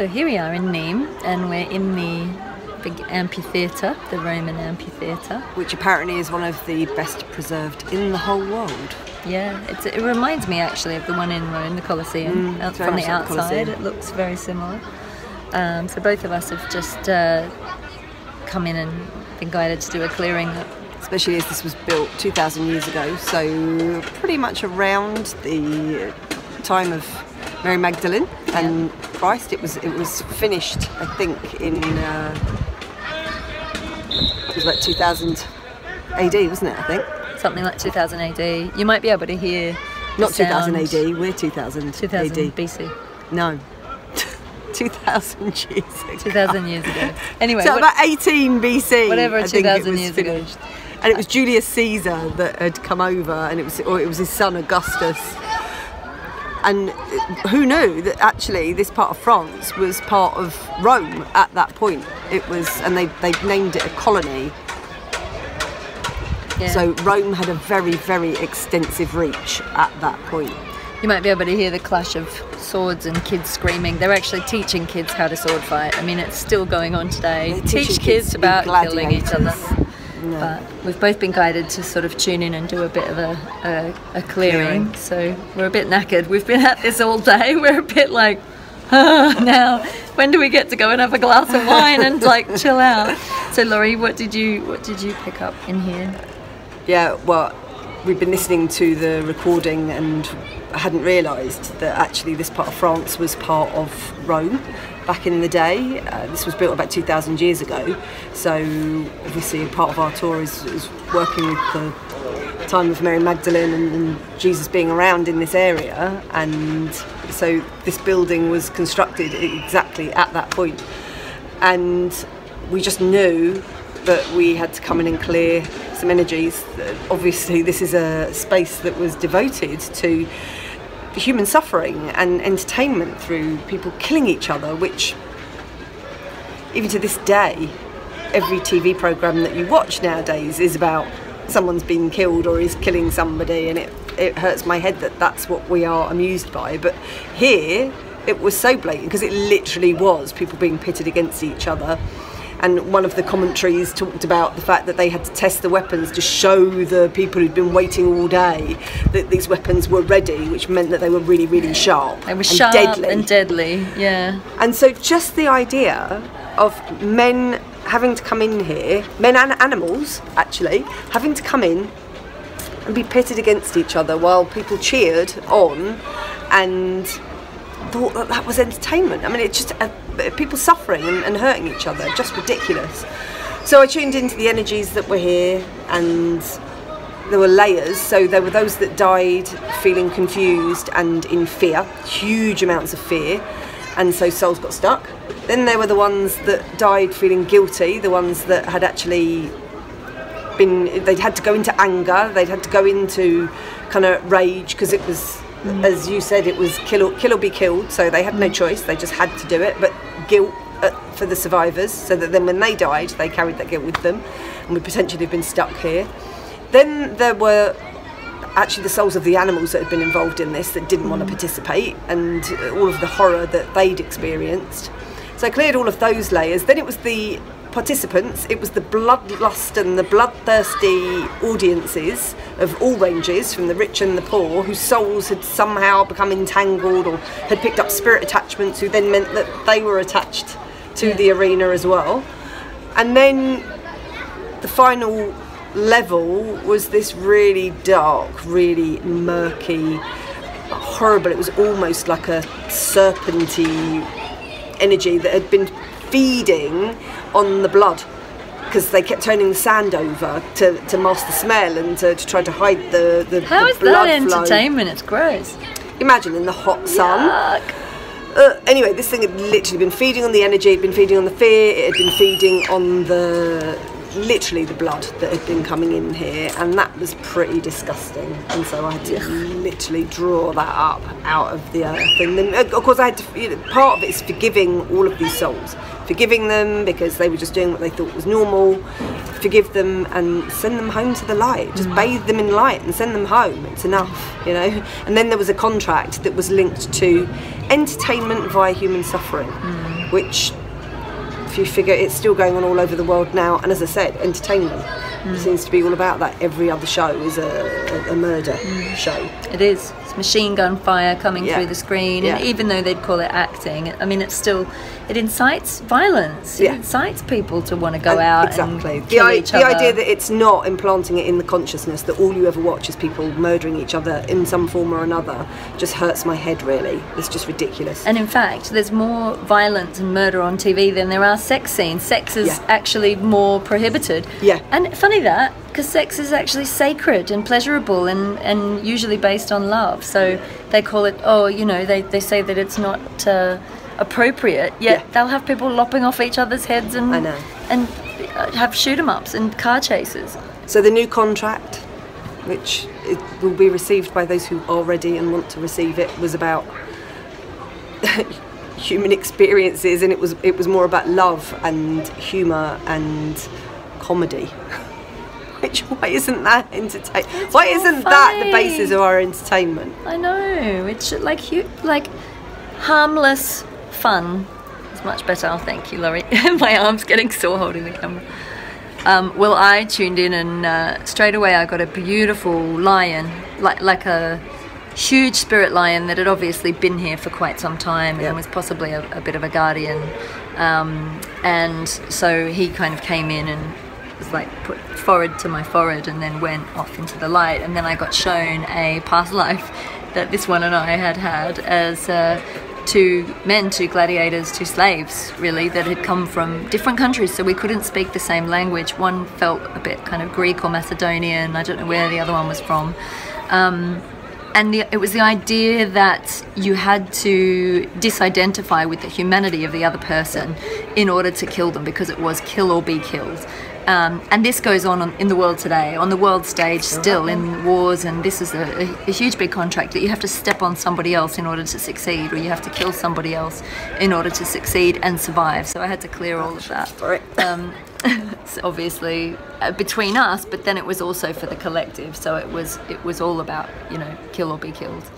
So here we are in Nîmes, and we're in the big amphitheatre, the Roman amphitheatre. which apparently is one of the best preserved in the whole world. Yeah, it's, it reminds me actually of the one in Rome, the Colosseum. Mm, Out- it's very From the like the outside, it looks very similar. Um, so both of us have just uh, come in and been guided to do a clearing. Especially as this was built 2,000 years ago, so pretty much around the time of Mary Magdalene and Christ. It was it was finished, I think, in uh, it was about 2000 AD, wasn't it? I think Something like 2000 AD. You might be able to hear. not 2000 sound- AD. We're 2000, 2000 AD. BC. No, 2000 years ago. 2000 years ago. Anyway, So what- about 18 BC. Whatever, I think it 2000 was years ago. finished. And it was Julius Caesar that had come over, and it was, or it was his son Augustus. And who knew that actually this part of France was part of Rome at that point? It was, and they they named it a colony. yeah. So Rome had a very very extensive reach at that point. You might be able to hear the clash of swords and kids screaming. They're actually teaching kids how to sword fight. I mean, it's still going on today. Teach kids kids about killing each other. No. But we've both been guided to sort of tune in and do a bit of a, a, a clearing. Clearing. So we're a bit knackered. We've been at this all day. We're a bit like, ah, now when do we get to go and have a glass of wine and like chill out? So Laurie, what did you what did you pick up in here? Yeah, well, we've been listening to the recording and I hadn't realised that actually this part of France was part of Rome back in the day. Uh, this was built about 2,000 years ago. So obviously part of our tour is, is working with the time of Mary Magdalene and, and Jesus being around in this area. And so this building was constructed exactly at that point. And we just knew that we had to come in and clear some energies. Obviously, this is a space that was devoted to human suffering and entertainment through people killing each other, which, even to this day, every TV program that you watch nowadays is about someone's been killed or is killing somebody, and it, it hurts my head that that's what we are amused by. But here, it was so blatant because it literally was people being pitted against each other. And one of the commentaries talked about the fact that they had to test the weapons to show the people who'd been waiting all day that these weapons were ready, which meant that they were really, really sharp. They were and sharp deadly. and deadly. Yeah. And so just the idea of men having to come in here, men and animals actually, having to come in and be pitted against each other while people cheered on and thought that that was entertainment. I mean, it's just uh, people suffering and, and hurting each other, just ridiculous. So I tuned into the energies that were here and there were layers. So there were those that died feeling confused and in fear, huge amounts of fear, and so souls got stuck. Then there were the ones that died feeling guilty, the ones that had actually been, they'd had to go into anger, they'd had to go into kind of rage because it was, mm. as you said, it was kill or, kill or be killed. So they had no mm. choice, they just had to do it. But guilt uh, for the survivors, so that then when they died, they carried that guilt with them and would potentially have been stuck here. Then there were actually the souls of the animals that had been involved in this that didn't want to participate and all of the horror that they'd experienced. So I cleared all of those layers. Then it was the participants, it was the bloodlust and the bloodthirsty audiences of all ranges, from the rich and the poor, whose souls had somehow become entangled or had picked up spirit attachments, who then meant that they were attached to the arena as well. And then the final level was this really dark, really murky, horrible. It was almost like a serpenty energy that had been feeding on the blood because they kept turning the sand over to, to mask the smell and to, to try to hide the, the, How the is blood that flow. entertainment? It's gross. Imagine in the hot sun. Yuck. Uh, anyway, this thing had literally been feeding on the energy, it had been feeding on the fear, it had been feeding on the literally the blood that had been coming in here, and that was pretty disgusting. And so I had to literally draw that up out of the earth. And then, uh, of course, I had to. You know, part of it is forgiving all of these souls, forgiving them because they were just doing what they thought was normal. Forgive them and send them home to the light. Just mm. bathe them in light and send them home. It's enough, you know. And then there was a contract that was linked to entertainment via human suffering, mm. which if you figure it's still going on all over the world now and as i said entertainment mm. seems to be all about that every other show is a, a, a murder show It is. Machine gun fire coming Yeah. through the screen, Yeah. and even though they'd call it acting, I mean, it's still it incites violence. It Yeah. incites people to want to go And- out exactly the, i- the idea that it's not implanting it in the consciousness that all you ever watch is people murdering each other in some form or another just hurts my head really it's just ridiculous and in fact, there's more violence and murder on TV than there are sex scenes. Sex is Yeah. actually more prohibited. Yeah. And funny that, because sex is actually sacred and pleasurable and, and usually based on love. So they call it, oh, you know, they, they say that it's not uh, appropriate, yet Yeah. they'll have people lopping off each other's heads and, I know. and uh, have shoot 'em ups and car chases. so the new contract which it will be received by those who are ready and want to receive it was about human experiences and it was it was more about love and humor and comedy which why isn't that entertain why isn't that the basis of our entertainment I know, it's like, hu- like harmless fun It's much better. Oh, thank you, Laurie. My arm's getting sore holding the camera. Um, well, I tuned in and uh, straight away I got a beautiful lion, like like a huge spirit lion that had obviously been here for quite some time and was possibly a, a bit of a guardian. Um, and so he kind of came in and was like put forward to my forehead and then went off into the light. And then I got shown a past life that this one and I had had as. Uh, two men, two gladiators, two slaves, really, that had come from different countries, so we couldn't speak the same language. One felt a bit kind of Greek or Macedonian, I don't know where the other one was from. Um, and the, it was the idea that you had to disidentify with the humanity of the other person in order to kill them because it was kill or be killed. Um, and this goes on, on in the world today, on the world stage, still in wars. And this is a, a, a huge big contract that you have to step on somebody else in order to succeed, or you have to kill somebody else in order to succeed and survive. So I had to clear all of that. Um, it's obviously uh, between us, but then it was also for the collective. So it was it was all about you know kill or be killed.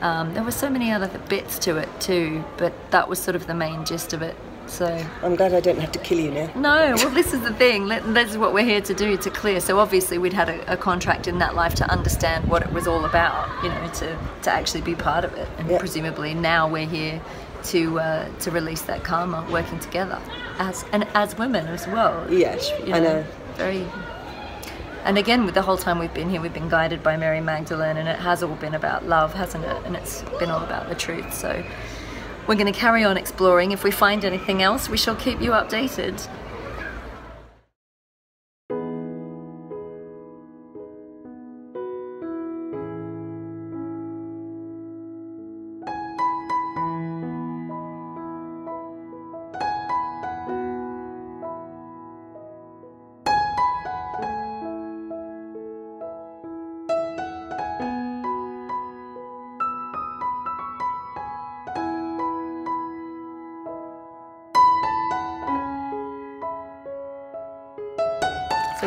Um, there were so many other bits to it too, but that was sort of the main gist of it. So I'm glad I don't have to kill you now. no, well, this is the thing. This is what we're here to do to clear. So obviously, we'd had a, a contract in that life to understand what it was all about. You know, to to actually be part of it, and Yeah. presumably now we're here to uh, to release that karma, working together as and as women as well. Yes, you I know. Very. And again, with the whole time we've been here, we've been guided by Mary Magdalene, and it has all been about love, hasn't it? And it's been all about the truth. So we're going to carry on exploring. If we find anything else, we shall keep you updated.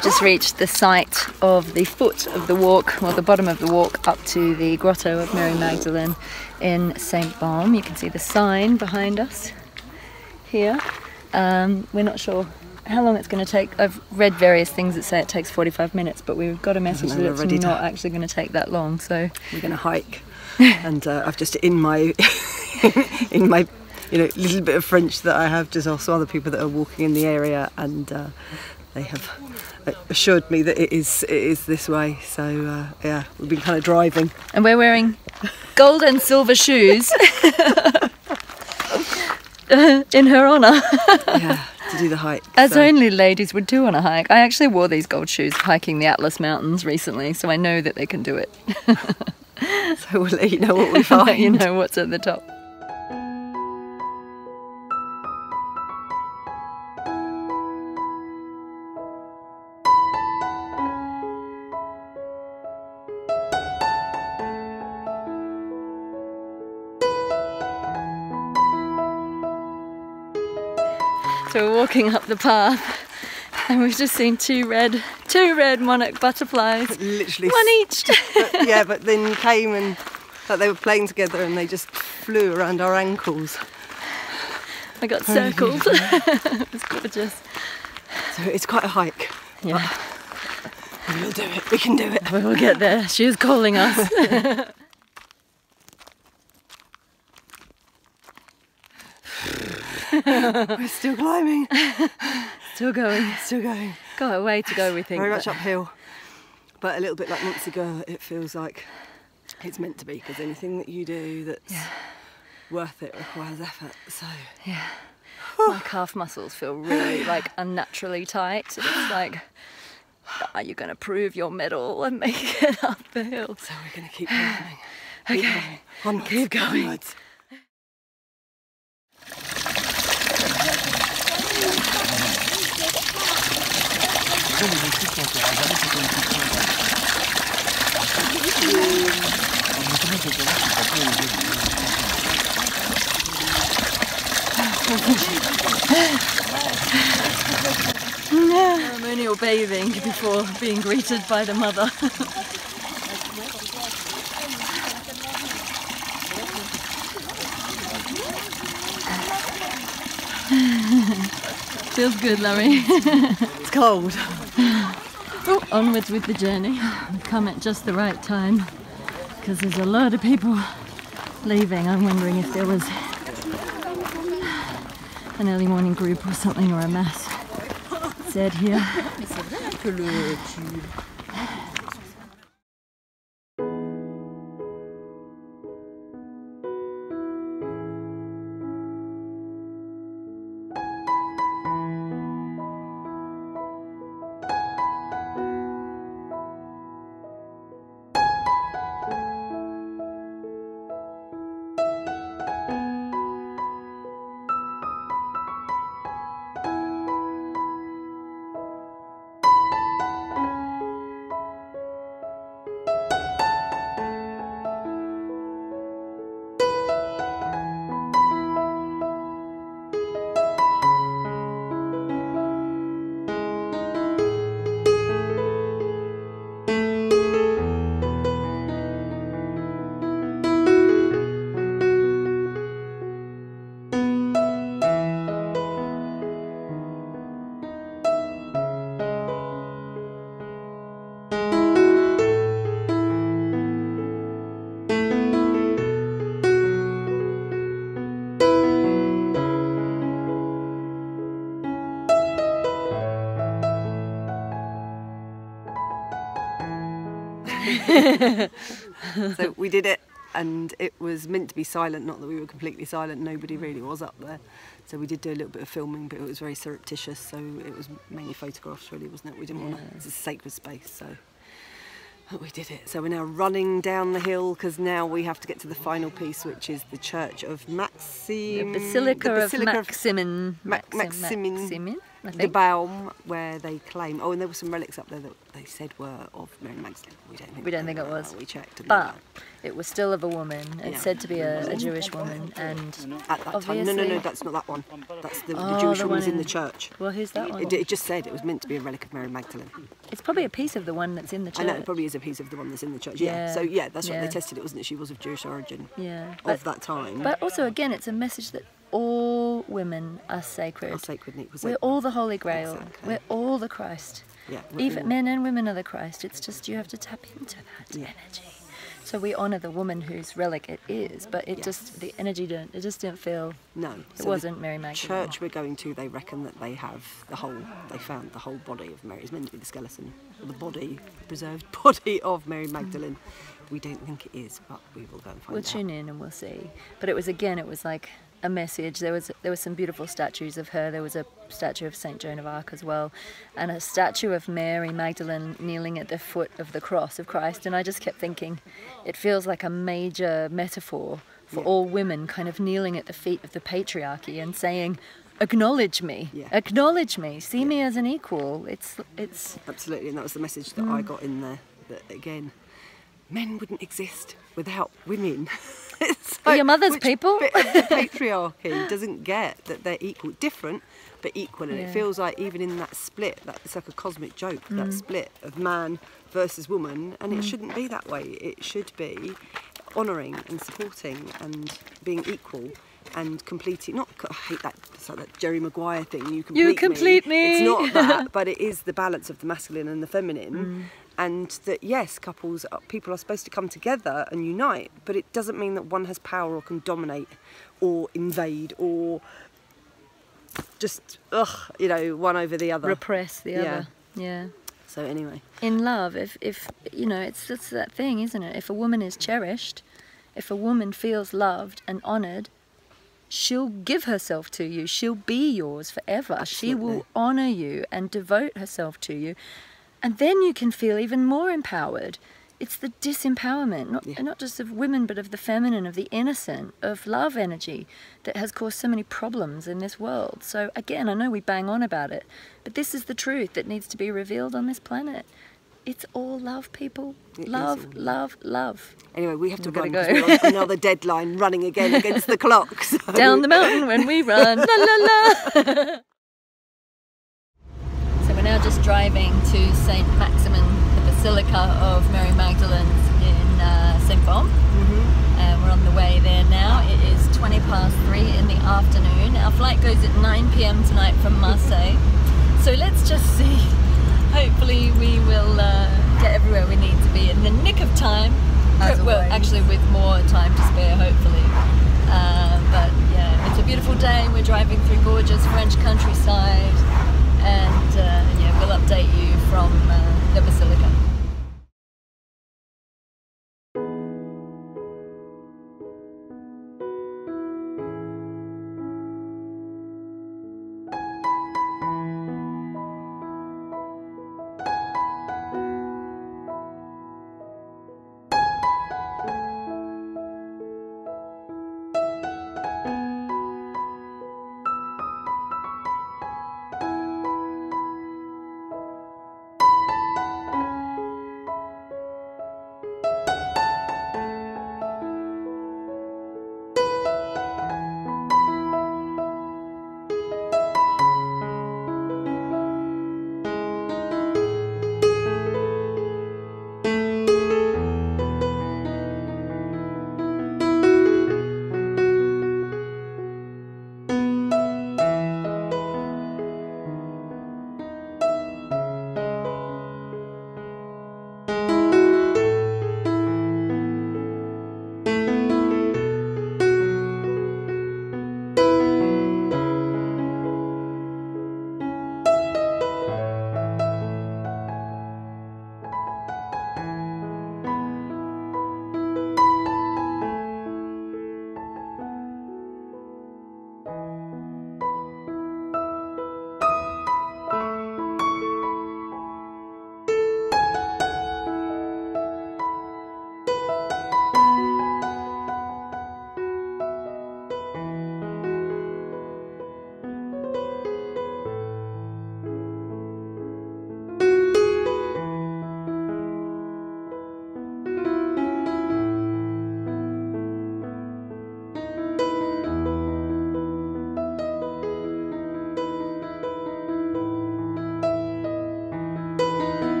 We've just reached the site of the foot of the walk, or the bottom of the walk, up to the grotto of Mary Magdalene in St. Baume. You can see the sign behind us here. Um, we're not sure how long it's going to take. I've read various things that say it takes 45 minutes, but we've got a message that it's ready to- not actually going to take that long. So We're going to hike, and uh, I've just in my in my you know little bit of French that I have just also other people that are walking in the area, and uh, they have assured me that it is it is this way. So uh, yeah, we've been kind of driving. and we're wearing gold and silver shoes in her honour. Yeah, to do the hike. As so. only ladies would do on a hike. I actually wore these gold shoes hiking the Atlas Mountains recently, so I know that they can do it. so we'll let you know what we find. you know what's at the top. Walking up the path and we've just seen two red two red monarch butterflies. Literally. One each. but, yeah, but then came and like they were playing together and they just flew around our ankles. I got oh, circled. it was gorgeous. So it's quite a hike. Yeah. We'll do it. We can do it. We will get there. She is calling us. We're still climbing. Still going. Still going. Got a way to go, we think. Very much uphill. But a little bit like months ago, it feels like it's meant to be because anything that you do that's worth it requires effort. So Yeah. My calf muscles feel really like unnaturally tight. It's like, are you going to prove your medal and make it up the hill? so we're going to keep climbing. Keep Okay. going. Onwards, Keep going. onwards. Ceremonial bathing before being greeted by the mother. Feels good, Larry. It's cold. Onwards with the journey. We've come at just the right time because there's a lot of people leaving. I'm wondering if there was an early morning group or something or a mass said here. so we did it and it was meant to be silent not that we were completely silent. Nobody mm. really was up there. So we did do a little bit of filming but it was very surreptitious so it was mainly photographs really wasn't it? We didn't want to it's a sacred space so but we did it. So we're now running down the hill because now we have to get to the final piece which is the church of The maxim Basilica, the Basilica of Maximin. Ma- Maxim- Maximin. Maximin, the. Baume where they claim oh and there were some relics up there that they said were of Mary Magdalene we don't think We don't think it was. we checked But it was still of a woman. It's Yeah. said to be a, a Jewish woman. And At that time. No, no, no, that's not that one. That's the, Oh, the Jewish the one in in- the church. well, who's that one? It, it just said it was meant to be a relic of Mary Magdalene. It's probably a piece of the one that's in the church. I know it probably is a piece of the one that's in the church. Yeah. Yeah, So yeah, that's yeah. They tested it, wasn't it? She was of Jewish origin Yeah. of But, that time. but also, again, it's a message that all women are sacred. Sacred. We're all the Holy Grail. Exactly. We're all the Christ. Yeah, Even all- men and women are the Christ. It's just you have to tap into that Yeah. energy. So we honour the woman whose relic it is, but it just the energy didn't. It just didn't feel. No, It so wasn't Mary Magdalene. Church we're going to, they reckon that they have the whole. They found the whole body of Mary. It's meant to be the skeleton, or the body, preserved body of Mary mm. Magdalene. We don't think it is, but we will go and find We'll out. tune in and we'll see. But it was again, it was like a message. There was there was some beautiful statues of her. There was a statue of Saint Joan of Arc as well, and a statue of Mary Magdalene kneeling at the foot of the cross of Christ. And I just kept thinking, it feels like a major metaphor for Yeah. all women, kind of kneeling at the feet of the patriarchy and saying. Acknowledge me. Yeah. Acknowledge me. See me as an equal. It's it's Absolutely, and that was the message that Mm. I got in there. That again, men wouldn't exist without women. It's Are your mother's people? bit of the patriarchy doesn't get that they're equal, different but equal, and Yeah. it feels like even in that split, that it's like a cosmic joke. Mm. That split of man versus woman, and it shouldn't be that way. It should be honouring and supporting and being equal. And completing, not I hate that, it's like that Jerry Maguire thing. You complete, you complete me. It's not that, but it is the balance of the masculine and the feminine. Mm. And that yes, couples, uh, people are supposed to come together and unite, but it doesn't mean that one has power or can dominate or invade or just ugh, you know, one over the other. Repress the Yeah. other. Yeah. So anyway, in love if if you know it's it's that thing isn't it if a woman is cherished if a woman feels loved and honored she'll give herself to you she'll be yours forever she will honor you and devote herself to you and then you can feel even more empowered it's the disempowerment not, Yeah. not just of women but of the feminine of the innocent of love energy that has caused so many problems in this world so again i know we bang on about it but this is the truth that needs to be revealed on this planet it's all love people It love love love anyway, we have to run go. because we're on another deadline, running again against the clock. So. down the mountain when we run la la la now just driving to st maximin the basilica of mary magdalene in uh, st Baume. and we're on the way there now. It is 20 past 3 in the afternoon. Our flight goes at 9 pm tonight from Marseille. So let's just see. Hopefully, we will uh, get everywhere we need to be in the nick of time. As well, always. actually, with more time to spare, hopefully. Uh, but yeah, it's a beautiful day. We're driving through gorgeous French countryside, and uh, update you from uh, the Basilica.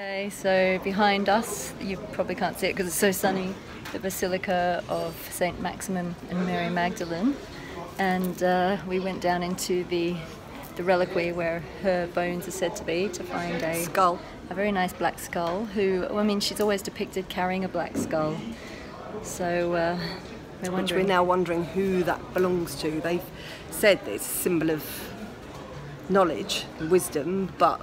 Okay, so behind us, you probably can't see it because it's so sunny, the Basilica of St. Maximin and Mary Magdalene. And uh, we went down into the, the reliquary where her bones are said to be to find a, Skull. a very nice black skull who, I mean, she's always depicted carrying a black skull. So uh, we're we're now wondering who that belongs to. They've said it's a symbol of knowledge and wisdom, but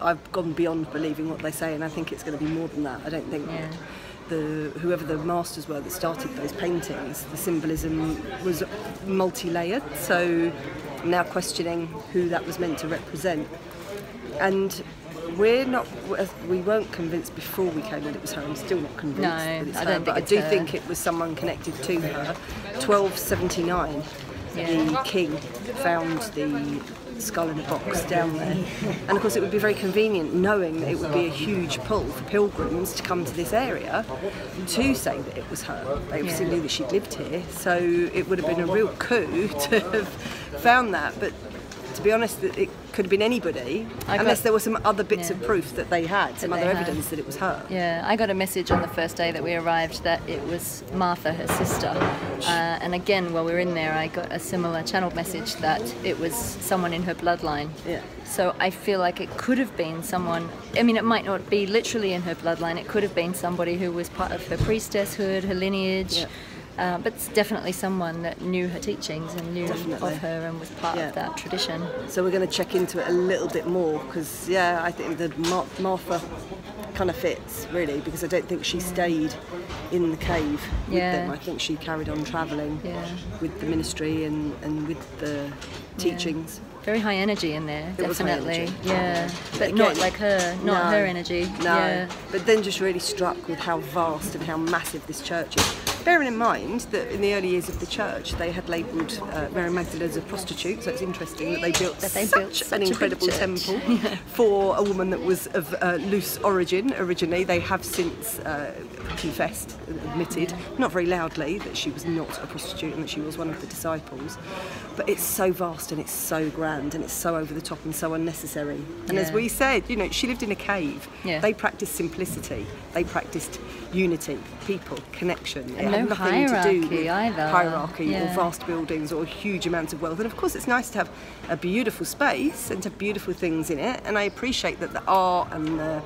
I've gone beyond believing what they say, and I think it's going to be more than that. I don't think Yeah. the whoever the masters were that started those paintings, the symbolism was multi-layered. So I'm now questioning who that was meant to represent, and we're not we weren't convinced before we came that it was her. I'm still not convinced No, that it's I her, don't but I do her. think it was someone connected to her. 1279, the king found the skull in a box down there, and of course it would be very convenient knowing that it would be a huge pull for pilgrims to come to this area to say that it was her. They obviously knew that she'd lived here, so it would have been a real coup to have found that. But be honest, it it could have been anybody, I got- unless there were some other bits Yeah. of proof that they had, some That other had. evidence that it was her. Yeah, I got a message on the first day that we arrived that it was Martha, her sister. Uh, and again, while we were in there, I got a similar channeled message that it was someone in her bloodline. Yeah. So I feel like it could have been someone, I mean, it might not be literally in her bloodline, it could have been somebody who was part of her priestesshood, her lineage. Yeah. Uh, but it's definitely someone that knew her teachings and knew Definitely. of her and was part Yeah. of that tradition. So we're going to check into it a little bit more because, yeah, I think the Mar- Martha kind of fits really because I don't think she stayed in the cave with Yeah. them. I think she carried on travelling Yeah. with the ministry and, and with the teachings. Very high energy in there, It definitely. Yeah, but Again, not like her, not no, her energy. No, but then just really struck with how vast and how massive this church is. Bearing in mind that in the early years of the church, they had labelled uh, Mary Magdalene as a prostitute, so it's interesting that they built That they such built such an incredible temple for a woman that was of uh, loose origin originally. They have since uh, confessed, admitted, not very loudly, that she was not a prostitute and that she was one of the disciples. But it's so vast and it's so grand and it's so over the top and so unnecessary. And as we said, you know, she lived in a cave. Yeah. They practiced simplicity. They practiced unity, people, connection. It And had no nothing to do with either. hierarchy or vast buildings or huge amounts of wealth. And of course, it's nice to have a beautiful space and to have beautiful things in it. And I appreciate that the art and the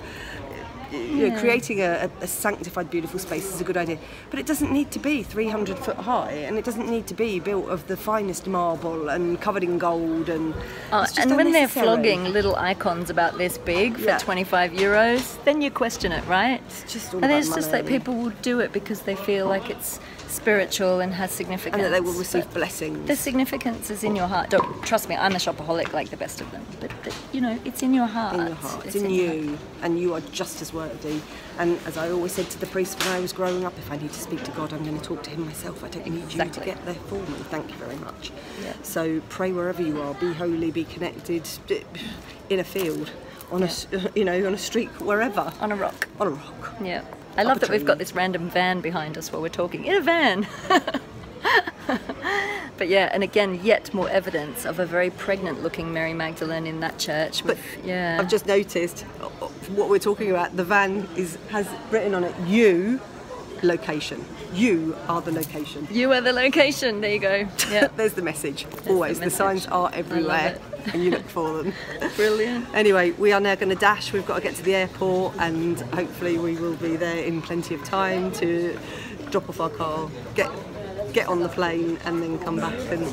you know, creating a, a sanctified, beautiful space is a good idea, but it doesn't need to be 300 foot high, and it doesn't need to be built of the finest marble and covered in gold. And Oh, and when they're flogging little icons about this big for Yeah. 25 euros, then you question it, right? It's just all and it's just money. people will do it because they feel like it's spiritual and has significance. and that they will receive But blessings. The significance is in your heart. Don't trust me. I'm a shopaholic like the best of them, but, but you know, it's in your heart. in your heart. It's, in, you, and you are just as worthy. And as I always said to the priest when I was growing up, if I need to speak to God, I'm going to talk to Him myself. I don't need you to get there for me. Thank you very much. Yeah. So pray wherever you are. Be holy. Be connected. In a field, on a. you know, on a street, wherever, on a rock. on a rock. Yeah. I love that we've got this random van behind us while we're talking. In a van! but yeah, and again, yet more evidence of a very pregnant looking Mary Magdalene in that church. But yeah. I've just noticed uh, uh, what we're talking about. The van is has written on it you location. You are the location. You are the location. There you go. Yeah. There's the message. Always. The, message. signs are everywhere and you look for them. Brilliant. Anyway, we are now going to dash. We've got to get to the airport and hopefully we will be there in plenty of time to drop off our car, get get on the plane and then come back and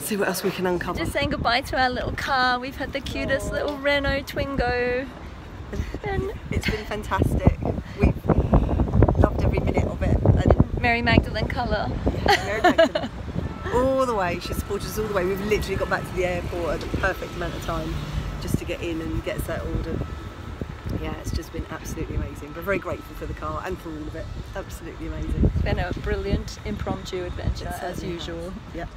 see what else we can uncover. Just saying goodbye to our little car. We've had the cutest little Renault Twingo. It's been fantastic. We've loved every minute of it. And Mary Magdalene colour. Mary Magdalene, all the way. She supported us all the way. We've literally got back to the airport at the perfect amount of time just to get in and get settled. And yeah, it's just been absolutely amazing. We're very grateful for the car and for all of it. Absolutely amazing. It's been a brilliant impromptu adventure as Certainly has. usual. Yep.